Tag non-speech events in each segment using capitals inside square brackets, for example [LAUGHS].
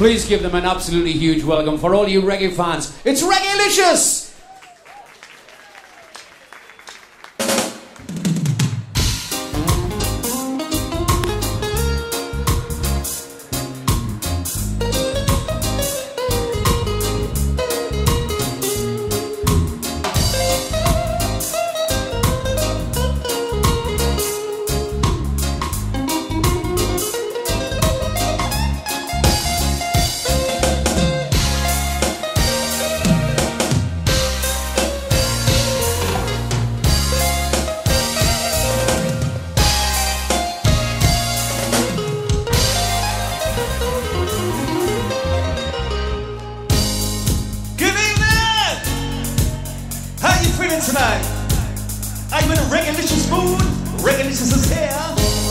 Please give them an absolutely huge welcome for all you reggae fans. It's Reggaelicious! tonight. Are you in a recognition mood? Regulations is here.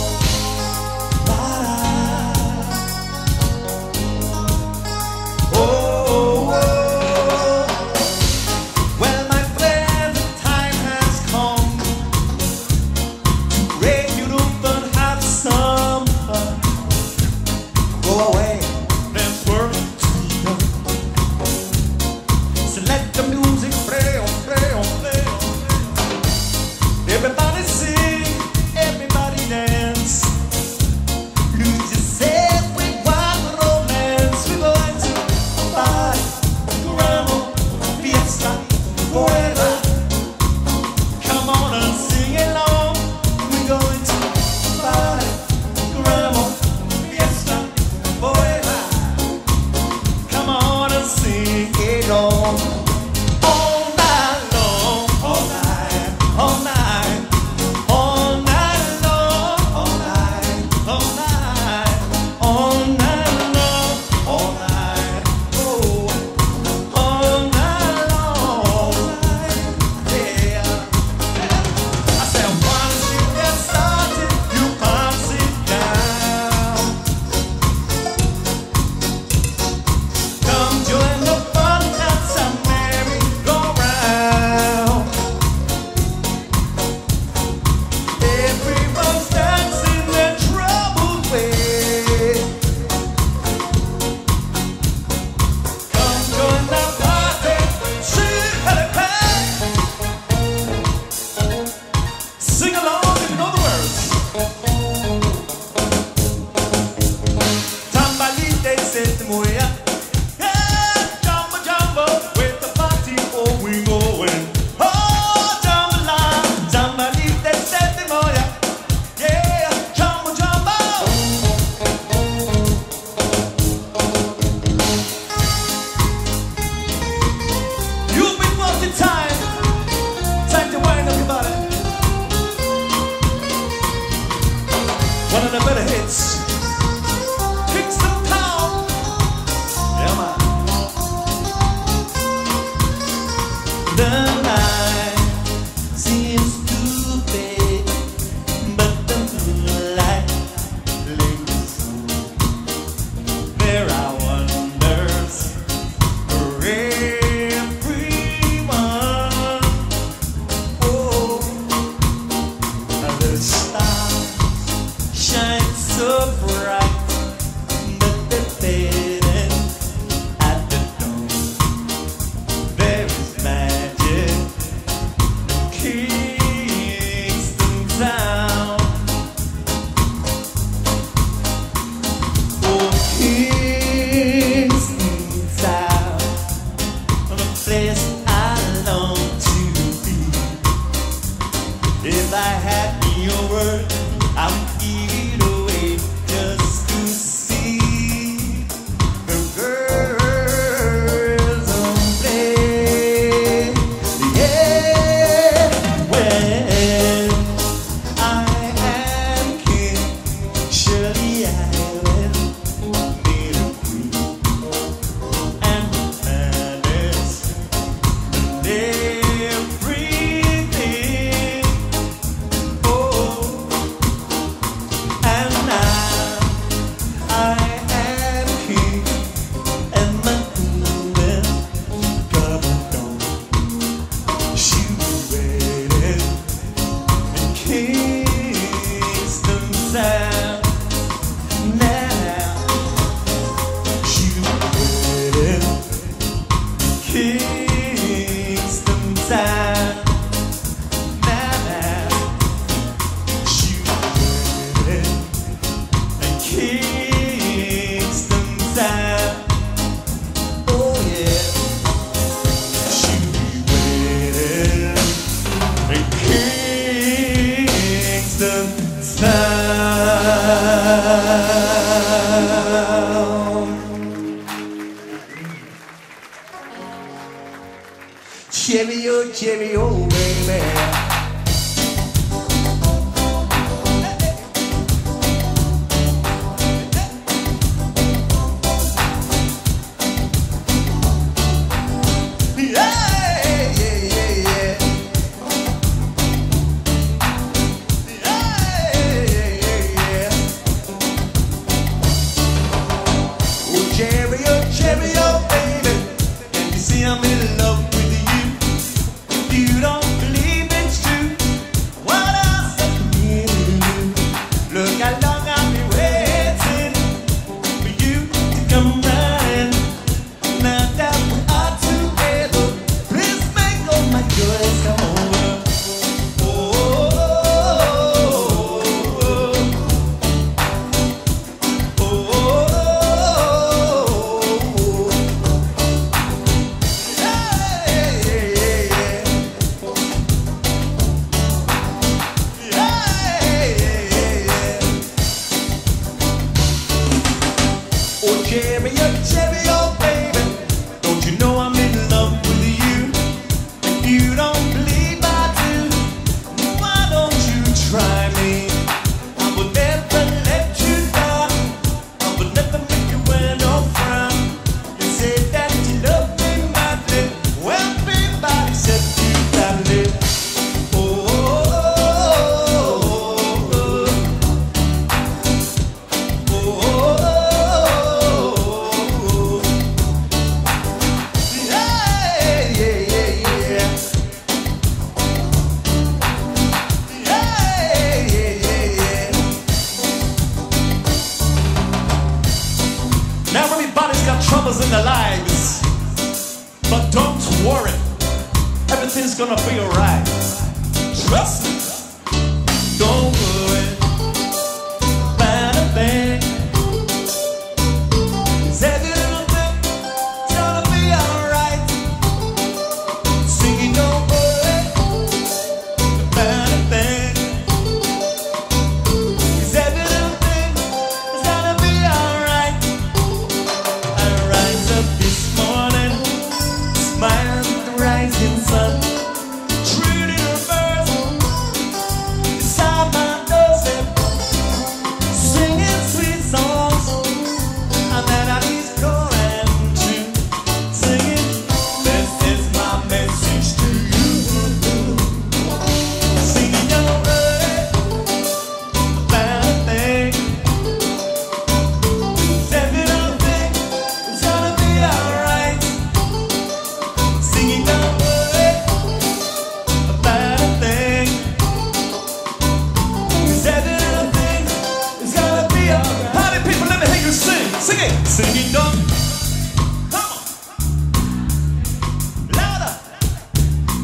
Cheerio, cheerio, baby.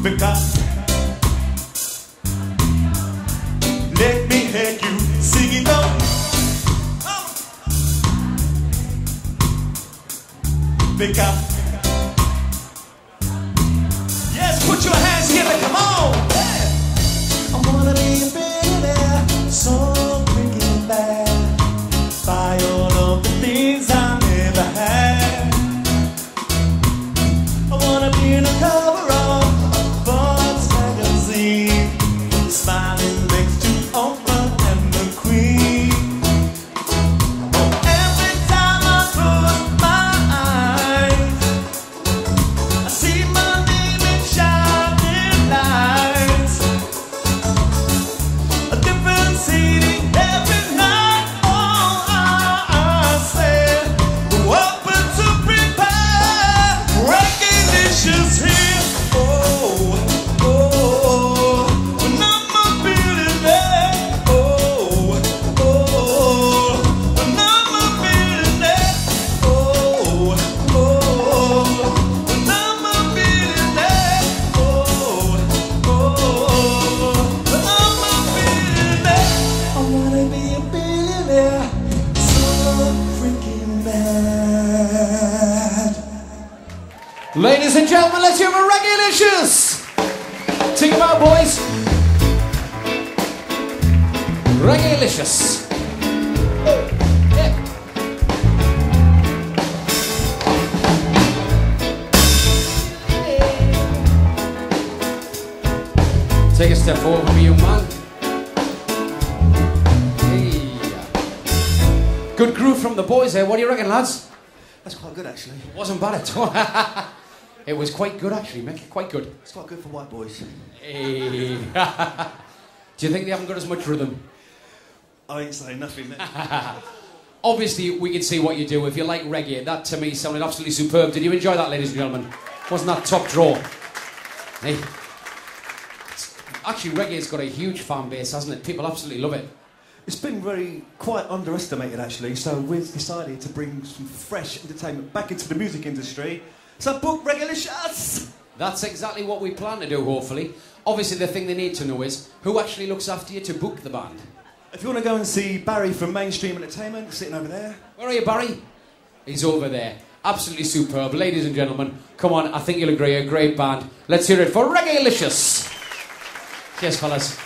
Because let me hear you on. freaking mad. Ladies and gentlemen, let's hear for Reggaelicious. Take them out, boys. Reggaelicious. Take a step forward for you, man. Good groove from the boys there. What do you reckon, lads? That's quite good, actually. It wasn't bad at all. [LAUGHS] it was quite good, actually, Mick. Quite good. It's quite good for white boys. Hey. [LAUGHS] do you think they haven't got as much rhythm? I ain't saying nothing. Mick. [LAUGHS] Obviously, we can see what you do. If you like reggae, that to me sounded absolutely superb. Did you enjoy that, ladies and gentlemen? Wasn't that top draw? Hey. Actually, reggae's got a huge fan base, hasn't it? People absolutely love it. It's been very quite underestimated actually, so we've decided to bring some fresh entertainment back into the music industry. So book regular shots! That's exactly what we plan to do, hopefully. Obviously, the thing they need to know is who actually looks after you to book the band. If you want to go and see Barry from Mainstream Entertainment sitting over there, Where are you, Barry? He's over there. Absolutely superb. Ladies and gentlemen, come on, I think you'll agree, a great band. Let's hear it for Reggae. Cheers, fellas.